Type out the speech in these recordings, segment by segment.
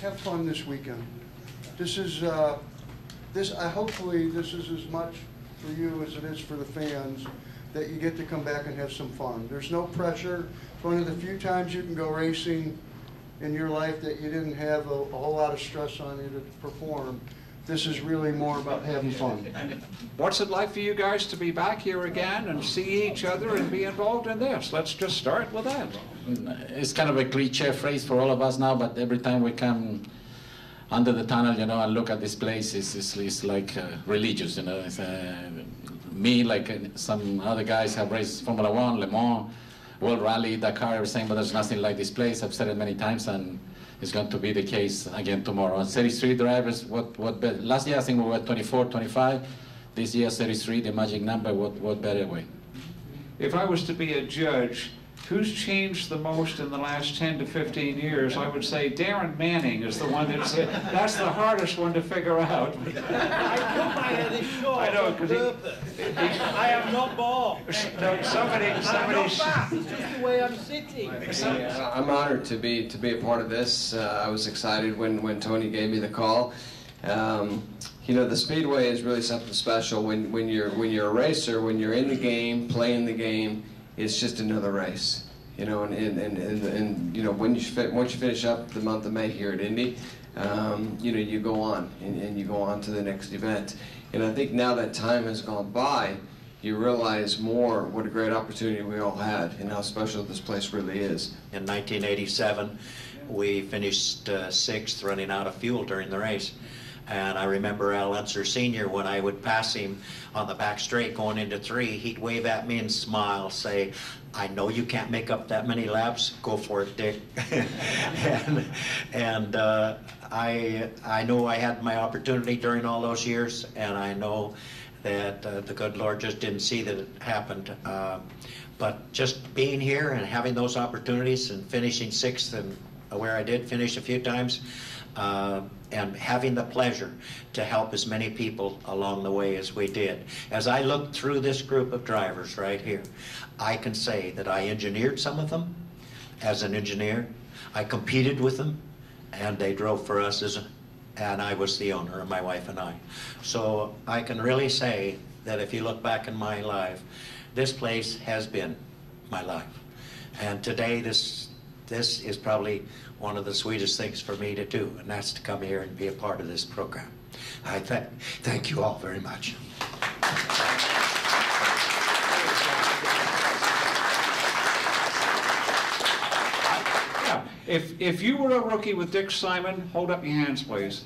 have fun this weekend. This is, uh, this, I, hopefully, this is as much for you as it is for the fans, that you get to come back and have some fun. There's no pressure. It's one of the few times you can go racing in your life that you didn't have a, a whole lot of stress on you to perform. This is really more about having fun. What's it like for you guys to be back here again and see each other and be involved in this? Let's just start with that. It's kind of a cliche phrase for all of us now, but every time we come under the tunnel, you know, and look at this place, it's, it's, it's like uh, religious, you know. It's, uh, me, like uh, some other guys have raced Formula One, Le Mans, World Rally, Dakar, everything, but there's nothing like this place. I've said it many times, and it's going to be the case again tomorrow. And 33 drivers, what, what better? Last year, I think we were 24, 25. This year, 33, the magic number, what, what better way? If I was to be a judge, who's changed the most in the last 10 to 15 years, I would say Darren Manning is the one that's, that's the hardest one to figure out. I cut my head short I know, on 'cause he- purpose. I am not bald. No, Somebody, somebody. I'm not fat. It's just the way I'm sitting. I'm honored to be to be a part of this. Uh, I was excited when, when Tony gave me the call. Um, you know, the speedway is really something special. When when you're when you're a racer, when you're in the game, playing the game, it's just another race. You know, and and, and, and, and you know when you once you finish up the month of May here at Indy, um, you know you go on and, and you go on to the next event. And I think now that time has gone by, you realize more what a great opportunity we all had and how special this place really is. In 1987, we finished uh, sixth, running out of fuel during the race. And I remember Al Unser Sr., when I would pass him on the back straight going into three, he'd wave at me and smile, say, I know you can't make up that many laps. Go for it, Dick. and and uh, I, I know I had my opportunity during all those years, and I know that uh, the good Lord just didn't see that it happened. Uh, but just being here and having those opportunities and finishing sixth and where I did finish a few times, uh, and having the pleasure to help as many people along the way as we did. As I look through this group of drivers right here, I can say that I engineered some of them as an engineer. I competed with them, and they drove for us as a, and I was the owner, my wife and I. So I can really say that if you look back in my life, this place has been my life. And today, this this is probably one of the sweetest things for me to do, and that's to come here and be a part of this program. I th- thank you all very much. If, if you were a rookie with Dick Simon, hold up your hands, please.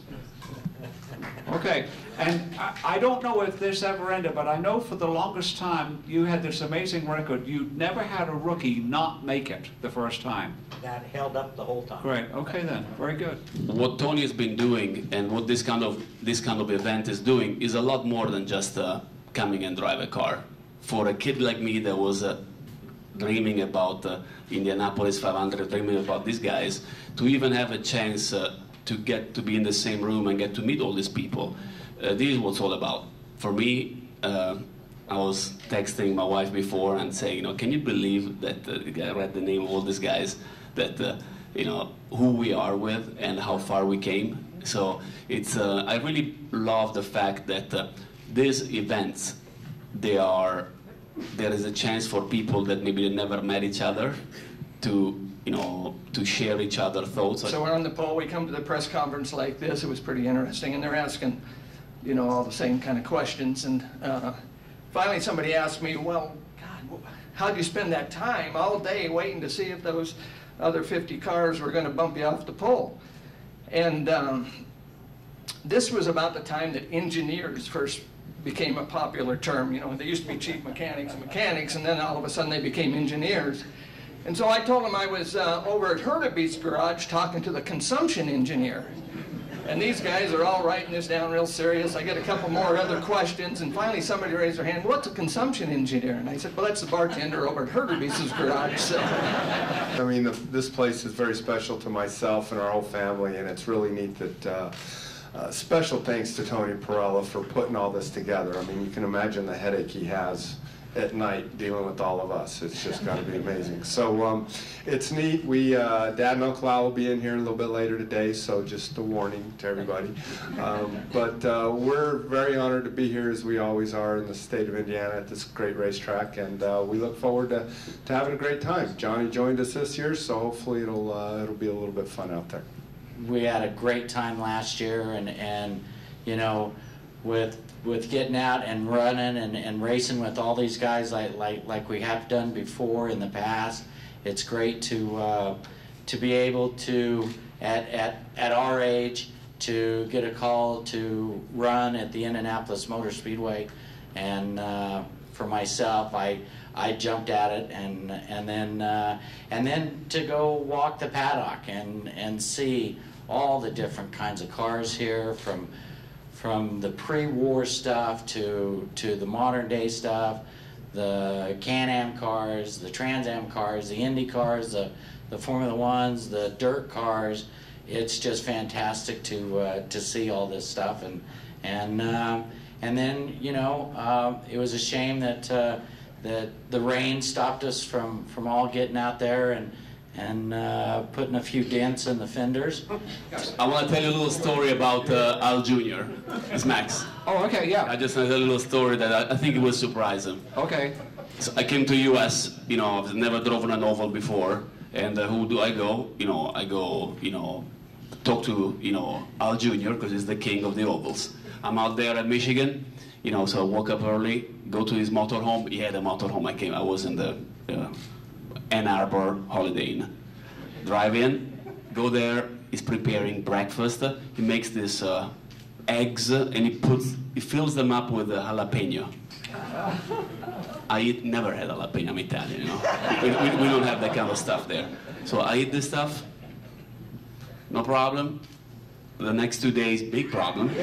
Okay, and I, I don't know if this ever ended, but I know for the longest time you had this amazing record. You never had a rookie not make it the first time. That held up the whole time. Great. Okay then. Very good. what Tony has been doing and what this kind of this kind of event is doing is a lot more than just uh, coming and drive a car. For a kid like me that was uh, dreaming about uh, Indianapolis 500, dreaming about these guys, to even have a chance uh, to get to be in the same room and get to meet all these people, uh, this is what it's all about. For me, uh, I was texting my wife before and saying, you know, can you believe that uh, I read the name of all these guys that uh, you know who we are with and how far we came. So it's uh, I really love the fact that uh, these events they are there is a chance for people that maybe they never met each other to you know to share each other thoughts. So we're on the pole, we come to the press conference like this, it was pretty interesting, and they're asking, you know, all the same kind of questions, and uh, finally somebody asked me, well, God, how'd you spend that time all day waiting to see if those other 50 cars were gonna bump you off the pole? And um, this was about the time that engineers first became a popular term. You know, they used to be chief mechanics and mechanics, and then all of a sudden they became engineers. And so I told him I was uh, over at Hurtubise garage talking to the consumption engineer. And these guys are all writing this down real serious. I get a couple more other questions, and finally somebody raised their hand, what's a consumption engineer? And I said, well, that's the bartender over at Hurtubise's garage. So. I mean, the, this place is very special to myself and our whole family, and it's really neat that. Uh, uh, special thanks to Tony Parella for putting all this together. I mean, you can imagine the headache he has at night dealing with all of us. It's just got to be amazing. So um, it's neat. We uh, Dad and Uncle Al will be in here a little bit later today, so just a warning to everybody. Um, but uh, we're very honored to be here, as we always are in the state of Indiana at this great racetrack, and uh, we look forward to, to having a great time. Johnny joined us this year, so hopefully it'll uh, it'll be a little bit fun out there. we had a great time last year and, and you know with with getting out and running and, and racing with all these guys like like like we have done before in the past. It's great to uh, to be able to at, at at our age to get a call to run at the Indianapolis Motor Speedway. And uh, for myself I I jumped at it and and then uh, and then to go walk the paddock and and see all the different kinds of cars here from from the pre-war stuff to to the modern day stuff the Can-Am cars the Trans Am cars the Indy cars the the Formula Ones the dirt cars. It's just fantastic to uh, to see all this stuff. And and um, and then you know uh, it was a shame that uh, that the rain stopped us from from all getting out there. And and uh, putting a few dents in the fenders. I want to tell you a little story about uh, Al Jr. It's Max. Oh, okay, yeah. I just want to tell a little story that I, I think it will surprise him. okay. So I came to U.S. You know, I've never driven an oval before, and uh, who do I go? You know, I go. You know, talk to you know Al Jr. because he's the king of the ovals. I'm out there at Michigan. You know, so I woke up early, go to his motorhome. He had a motorhome. I came. I was in the uh, Ann Arbor Holiday Inn. Drive in, go there. He's preparing breakfast. He makes this uh, eggs and he puts, he fills them up with jalapeno. I eat, never had jalapeno. I'm Italian, you know. We, we, we don't have that kind of stuff there. So I eat this stuff. No problem. The next two days, big problem.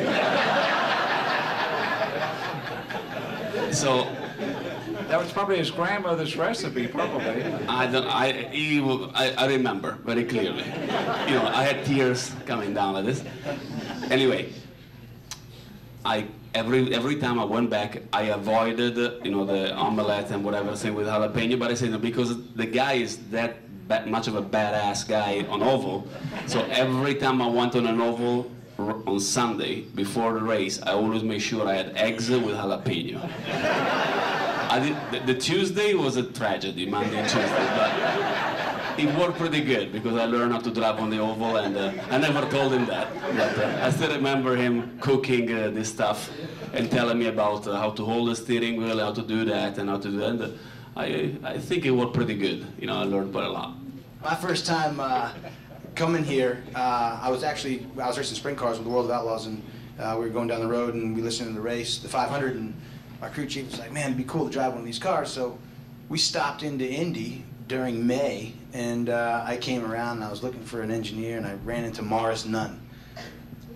so That was probably his grandmother's recipe, probably. I don't. I, he, I I remember very clearly. You know, I had tears coming down like this. Anyway, I every every time I went back, I avoided you know the omelette and whatever thing with jalapeno. But I said no, because the guy is that much of a badass guy on oval. So every time I went on an oval on Sunday before the race, I always made sure I had eggs with jalapeno. Did, the, the Tuesday was a tragedy, Monday and Tuesday, but it worked pretty good because I learned how to drive on the oval, and uh, I never told him that. But uh, I still remember him cooking uh, this stuff and telling me about uh, how to hold the steering wheel, how to do that, and how to do that. And, uh, I, I think it worked pretty good. You know, I learned quite a lot. My first time uh, coming here, I was actually I was racing sprint cars with the World of Outlaws, and we were going down the road and we listened to the race, the 500, and my crew chief was like, "Man, it'd be cool to drive one of these cars." So we stopped into Indy during May, and uh, I came around and I was looking for an engineer, and I ran into Morris Nunn.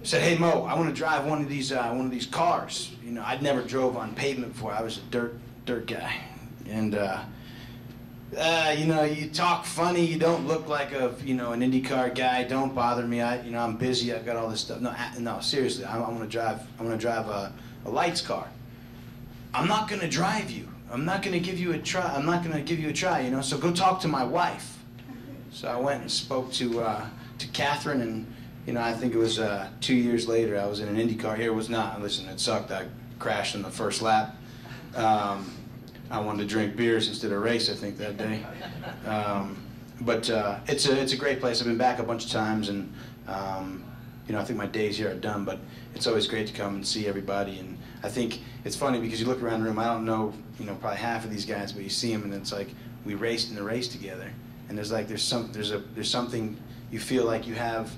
Said, "Hey Mo, I want to drive one of these uh, one of these cars." You know, I'd never drove on pavement before. I was a dirt dirt guy, and. Uh, uh, you know, you talk funny. You don't look like a, you know, an IndyCar guy. Don't bother me. I, you know, I'm busy. I've got all this stuff. No, no, seriously. I'm, I'm gonna drive. I'm gonna drive a, a lights car. I'm not gonna drive you. I'm not gonna give you a try. I'm not gonna give you a try. You know. So go talk to my wife. So I went and spoke to uh, to Catherine, and you know, I think it was uh, two years later. I was in an Indy car. Here was not. Listen, it sucked. I crashed in the first lap. Um, I wanted to drink beers instead of race. I think that day. Um, but uh, it's a it's a great place. I've been back a bunch of times, and um, you know, I think my days here are done. But it's always great to come and see everybody. And I think it's funny because you look around the room. I don't know, you know, probably half of these guys, but you see them, and it's like we raced in the race together. And there's like there's some there's a there's something you feel like you have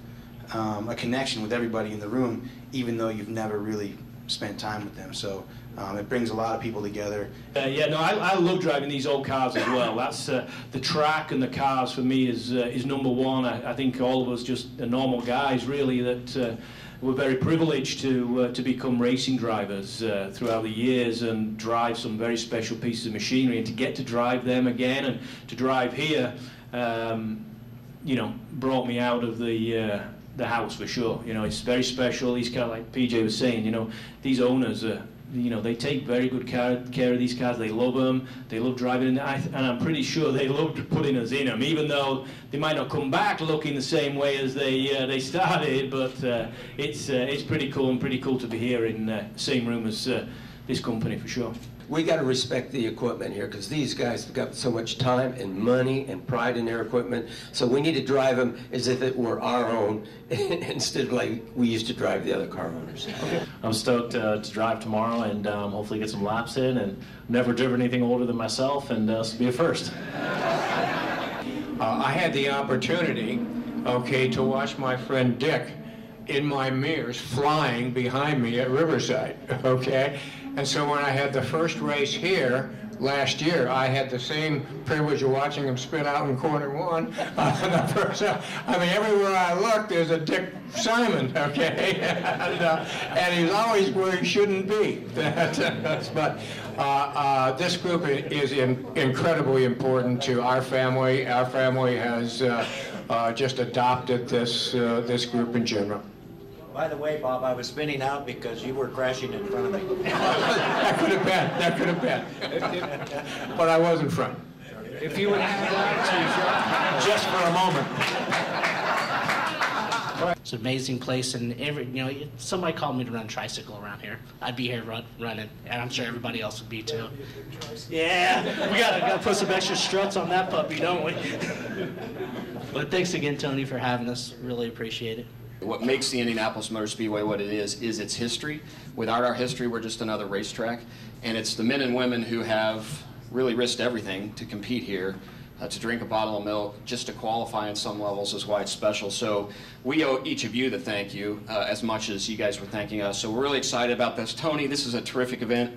um, a connection with everybody in the room, even though you've never really spent time with them. So um, it brings a lot of people together. Uh, yeah, no, I, I love driving these old cars as well. That's uh, the track and the cars for me is uh, is number one. I, I think all of us just are normal guys, really, that uh, we're very privileged to uh, to become racing drivers uh, throughout the years and drive some very special pieces of machinery, and to get to drive them again and to drive here, um, you know, brought me out of the. Uh, the house for sure, you know, it's very special. These kind of like PJ was saying, you know, these owners are you know, they take very good care, care of these cars. They love them. They love driving, and, I, and I'm pretty sure they loved putting us in them, even though they might not come back looking the same way as they uh, they started. But uh, it's uh, it's pretty cool and pretty cool to be here in uh, the same room as uh, this company for sure. We got to respect the equipment here because these guys have got so much time and money and pride in their equipment. So we need to drive them as if it were our own instead of like we used to drive the other car owners. I'm stoked uh, to drive tomorrow and um, hopefully get some laps in. And never driven anything older than myself, and uh, this will be a first. Uh, I had the opportunity, okay, to watch my friend Dick in my mirrors flying behind me at Riverside, okay? And so when I had the first race here last year, I had the same privilege of watching him spin out in corner one. Uh, first, I mean, everywhere I look, there's a Dick Simon, okay? and, uh, and he's always where he shouldn't be. but uh, uh, this group is in, incredibly important to our family. Our family has uh, uh, just adopted this, uh, this group in general. By the way, Bob, I was spinning out because you were crashing in front of me. that could have been, that could have been. But I was in front. If you would have that Just for a moment. It's an amazing place, and every you know, somebody called me to run tricycle around here. I'd be here run, running, and I'm sure everybody else would be too. Yeah, we gotta, gotta put some extra struts on that puppy, don't we? but thanks again, Tony, for having us. Really appreciate it. What makes the Indianapolis Motor Speedway what it is, is its history. Without our history, we're just another racetrack. And it's the men and women who have really risked everything to compete here, uh, to drink a bottle of milk, just to qualify in some levels is why it's special. So we owe each of you the thank you uh, as much as you guys were thanking us. So we're really excited about this. Tony, this is a terrific event.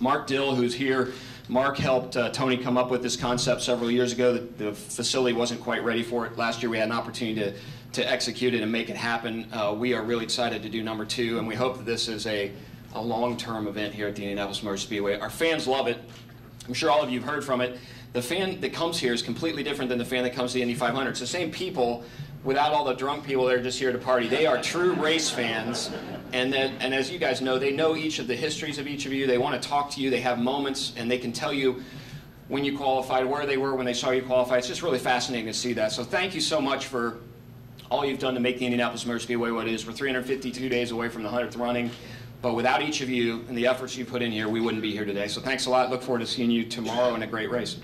Mark Dill, who's here, Mark helped uh, Tony come up with this concept several years ago. The, the facility wasn't quite ready for it. Last year we had an opportunity to, to execute it and make it happen. Uh, we are really excited to do number two, and we hope that this is a, a long-term event here at the Indianapolis Motor Speedway. Our fans love it. I'm sure all of you have heard from it. The fan that comes here is completely different than the fan that comes to the Indy 500. It's the same people without all the drunk people that are just here to party. They are true race fans, and that, and as you guys know, they know each of the histories of each of you. They want to talk to you. They have moments, and they can tell you when you qualified, where they were when they saw you qualify. It's just really fascinating to see that. So thank you so much for all you've done to make the Indianapolis Motor Speedway what it is. We're 352 days away from the 100th running. But without each of you and the efforts you put in here, we wouldn't be here today. So thanks a lot. Look forward to seeing you tomorrow in a great race.